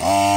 Uh...